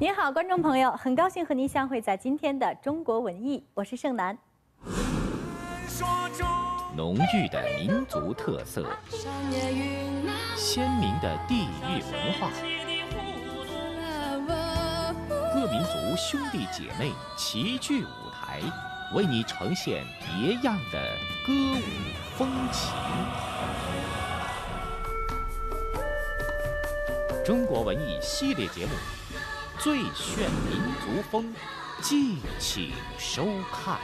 您好，观众朋友，很高兴和您相会在今天的中国文艺，我是盛楠。浓郁的民族特色，鲜明的地域文化，各民族兄弟姐妹齐聚舞台，为你呈现别样的歌舞风情。中国文艺系列节目《最炫民族风》，敬请收看。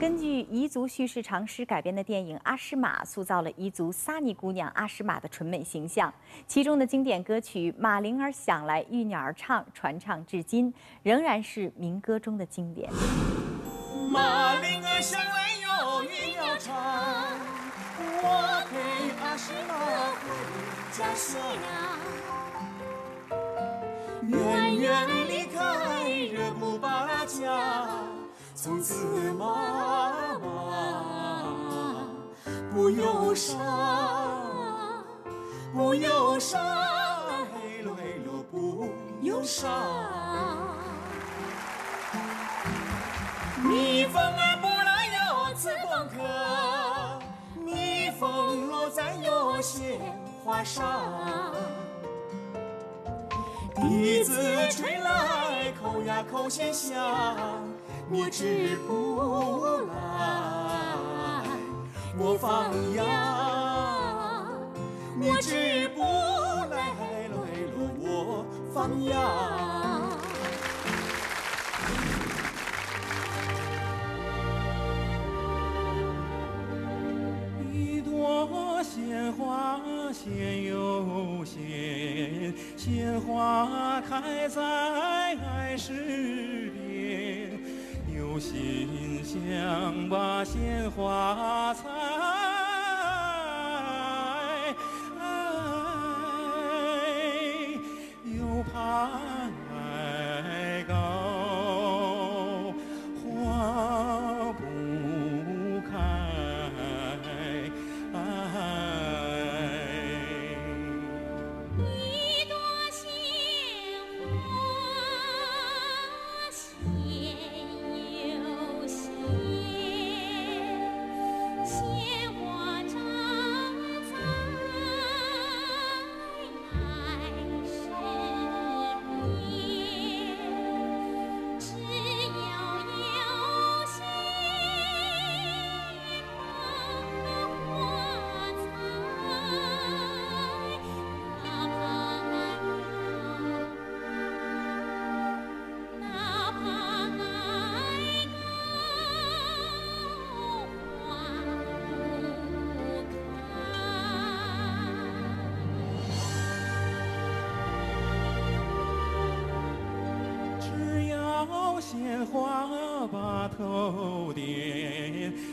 根据彝族叙事长诗改编的电影《阿诗玛》，塑造了彝族撒尼姑娘阿诗玛的纯美形象。其中的经典歌曲《马铃儿响来玉鸟儿唱》，传唱至今，仍然是民歌中的经典。马铃儿响来哟，玉鸟唱，我陪阿诗玛回家乡。远远离开热布巴家，从此妈妈不忧伤，不忧伤，嘿喽嘿喽不忧伤。蜜蜂儿不来哟吃光客，蜜蜂落在哟鲜花上。笛子吹来，口呀口弦响，你织不来，我放羊，你织不来，嘿喽嘿喽，我放羊。鲜，花开在爱世边，有心想把鲜花采，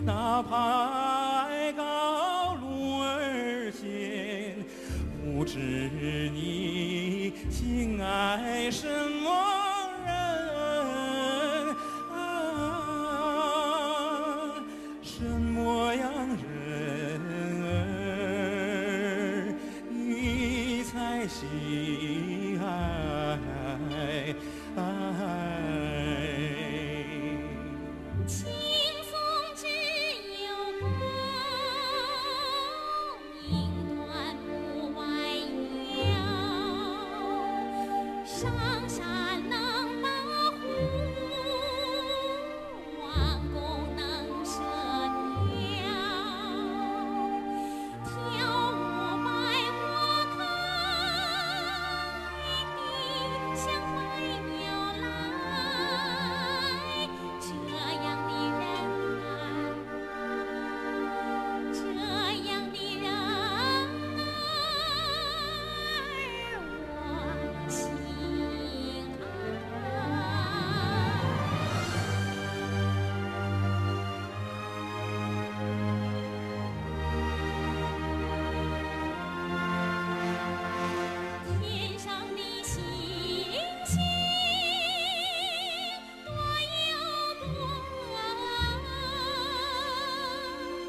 哪怕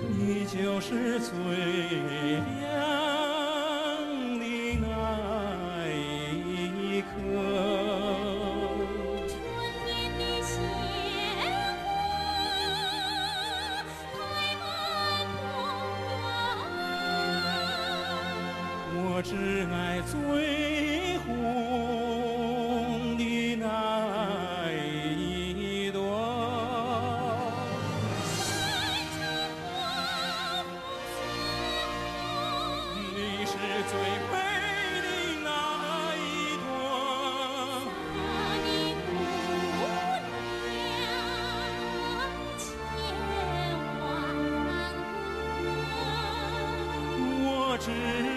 你就是最亮。知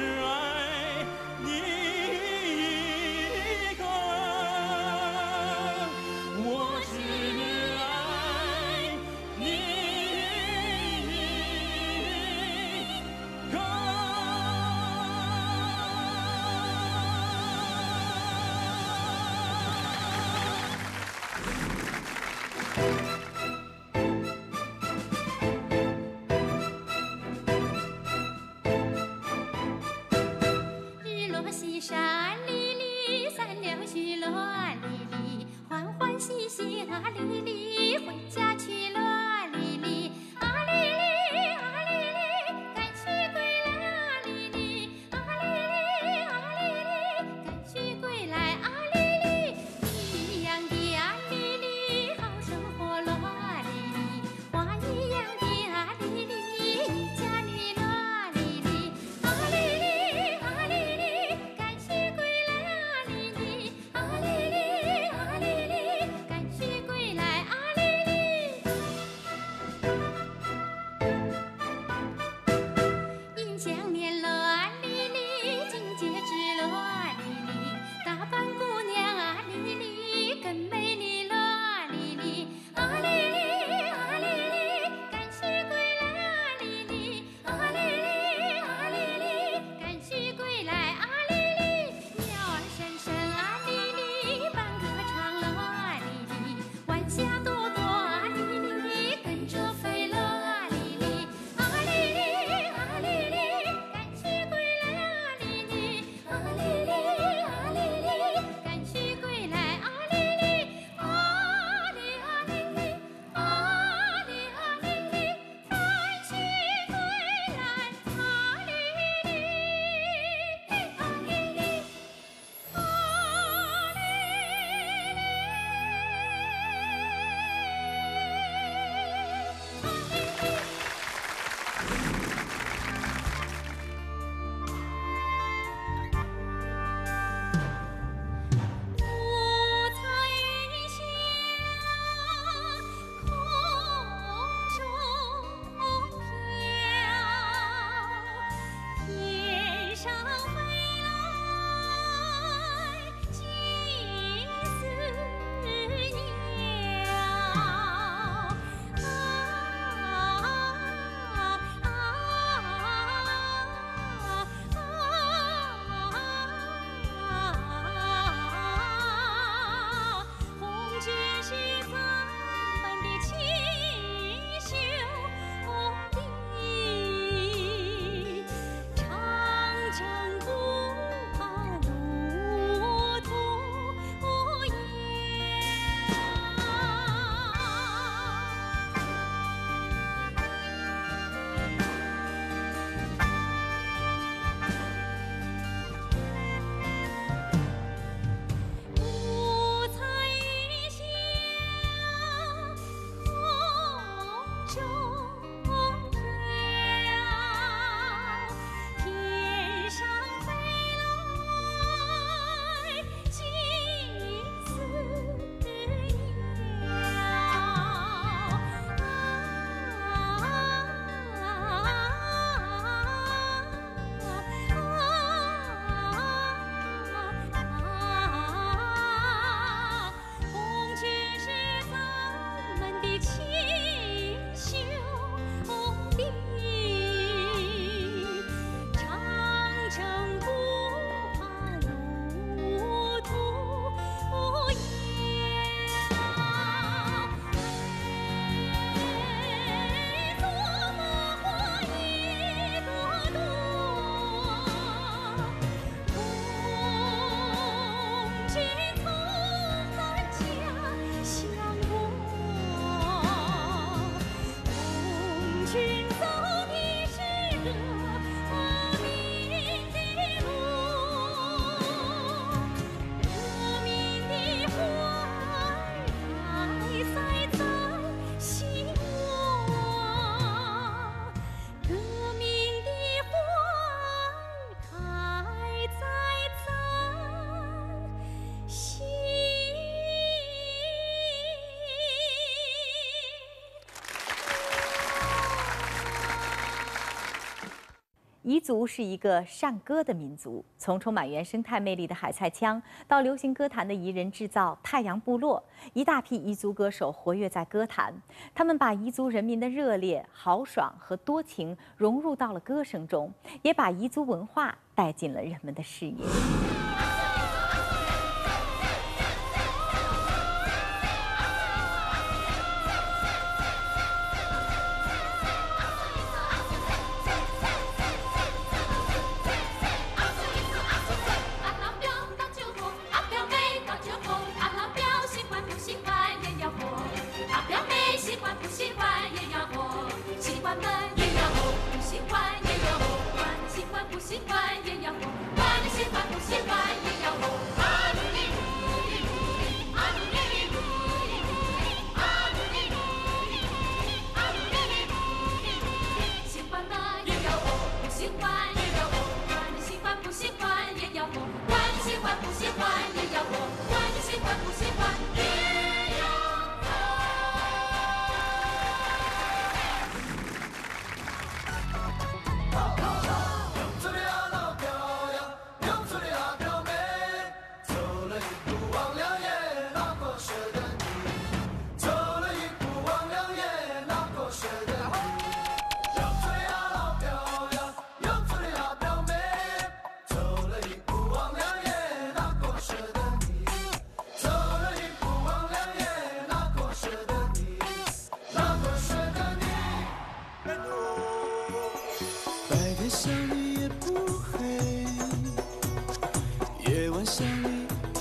彝族是一个善歌的民族从充满原生态魅力的海菜腔到流行歌坛的彝人制造太阳部落一大批彝族歌手活跃在歌坛。他们把彝族人民的热烈豪爽和多情融入到了歌声中也把彝族文化带进了人们的视野。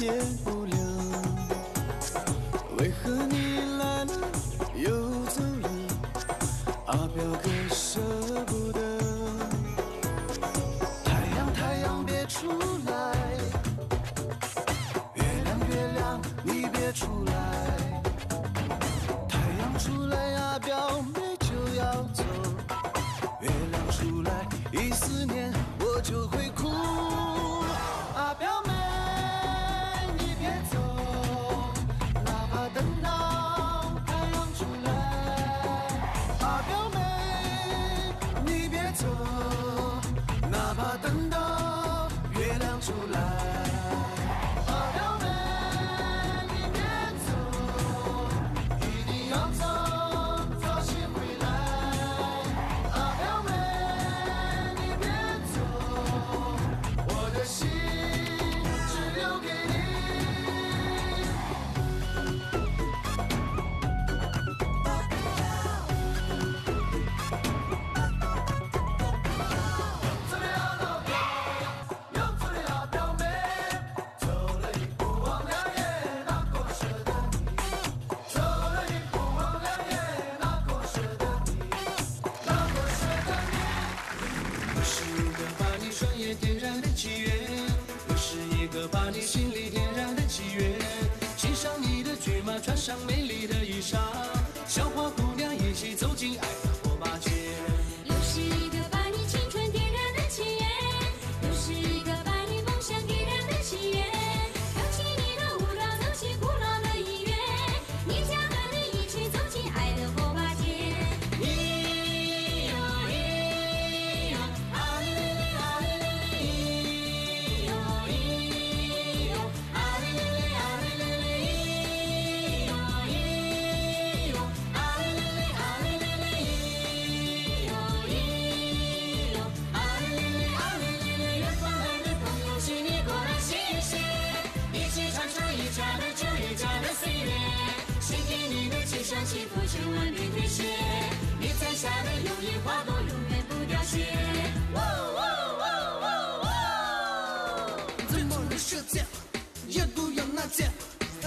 解不了，为何你来了又走了，阿表哥说。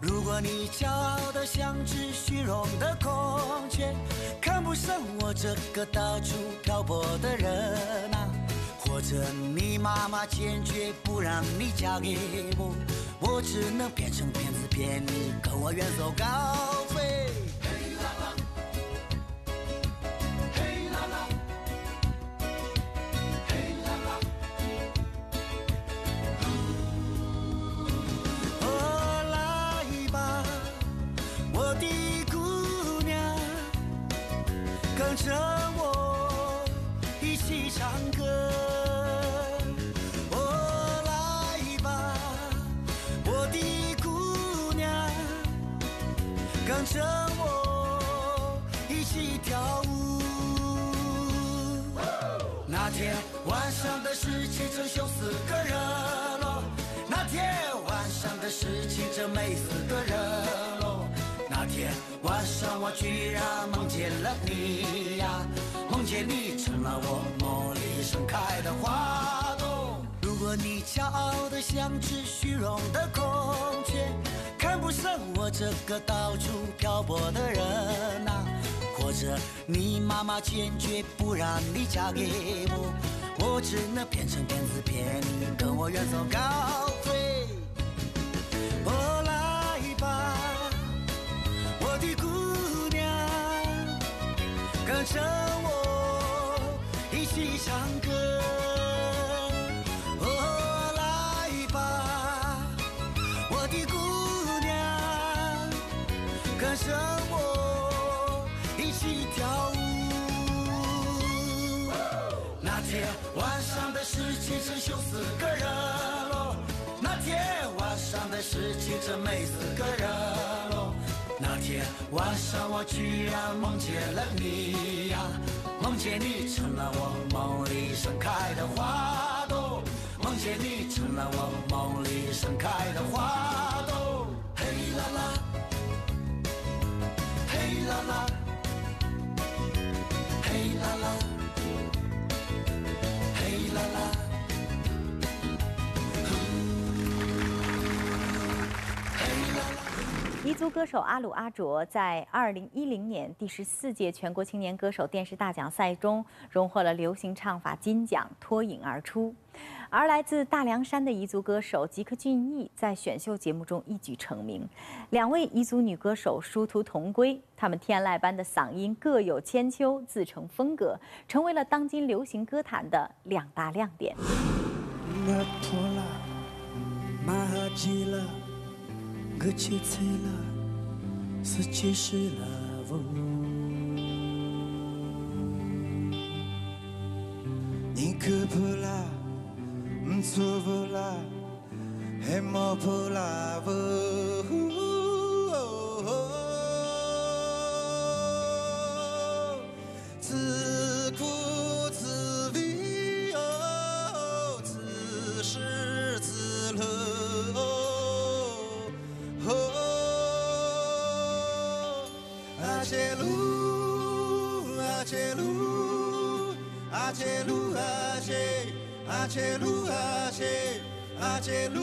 如果你骄傲的像只虚荣的孔雀，看不上我这个到处漂泊的人呐，或者你妈妈坚决不让你嫁给我，我只能变成骗子骗你，跟我远走高飞。见了你呀，梦见你成了我梦里盛开的花朵。如果你骄傲的像只虚荣的孔雀，看不上我这个到处漂泊的人呐、或者你妈妈坚决不让你嫁给我，我只能变成骗子骗你，跟我远走高跟着我一起唱歌。哦，来吧，我的姑娘，跟着我一起跳舞。那天晚上的事情真羞死个人，那天晚上的事情真美死个人。晚上我居然梦见了你呀，梦见你成了我梦里盛开的花朵，梦见你成了我梦里盛开的花朵。嘿啦啦，嘿啦啦，彝族歌手阿鲁阿卓在2010年第十四届全国青年歌手电视大奖赛中荣获了流行唱法金奖，脱颖而出。而来自大凉山的彝族歌手吉克隽逸在选秀节目中一举成名。两位彝族女歌手殊途同归，她们天籁般的嗓音各有千秋，自成风格，成为了当今流行歌坛的两大亮点。găcețela să ceșe la volum. Încăpăla, înțovăla, la, văhuu. 阿切鲁，阿切，阿切鲁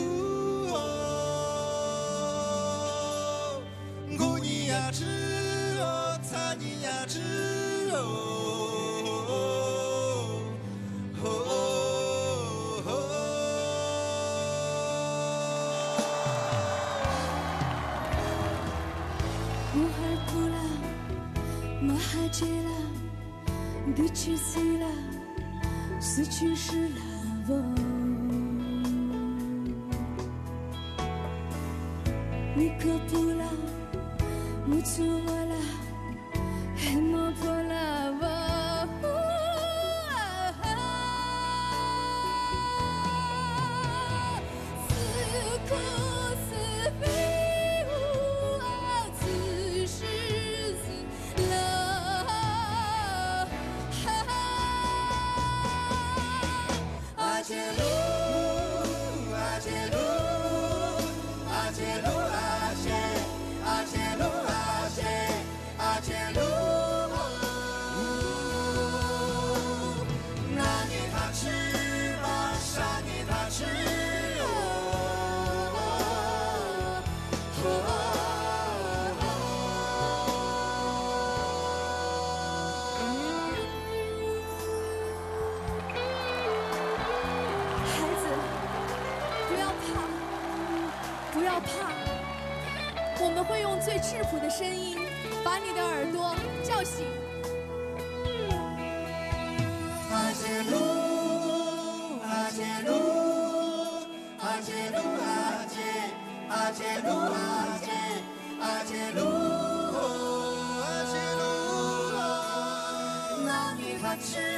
哦。古尼亚之哦，尼克布声音把你的耳朵叫醒。阿杰路，阿杰路，阿杰路，阿杰，阿杰路，阿杰，阿杰路，阿杰路，那女孩吃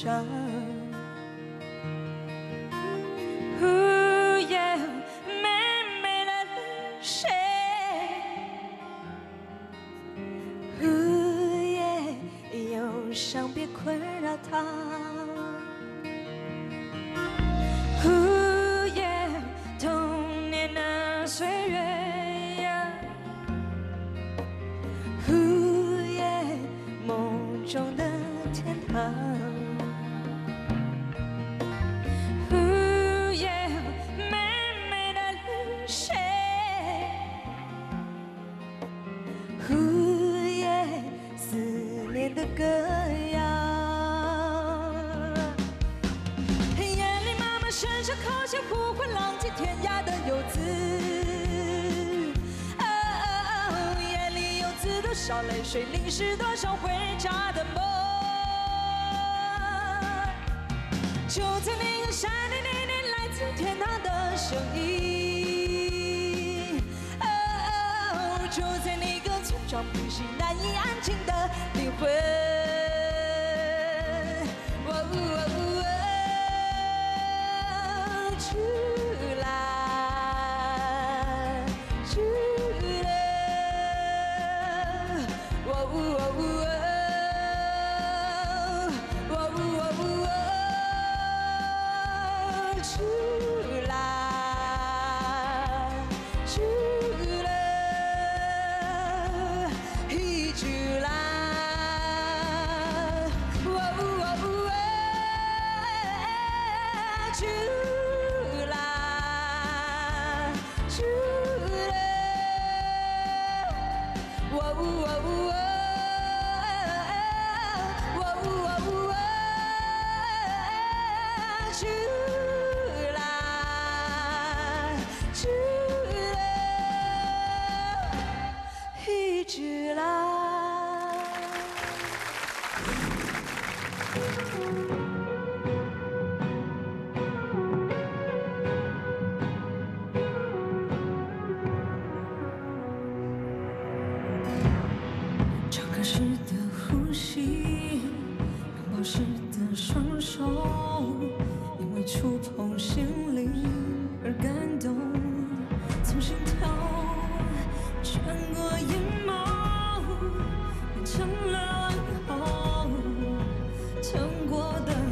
村庄，呜耶，美美的水，呜耶，忧伤别困扰他。天涯的游子。哦哦，夜里游子多少泪水，淋湿多少回家的梦。就在那个山顶那年来自天堂的声音。哦哦，就在那个村庄平息难以安静的灵魂。哦哦哦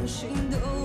心都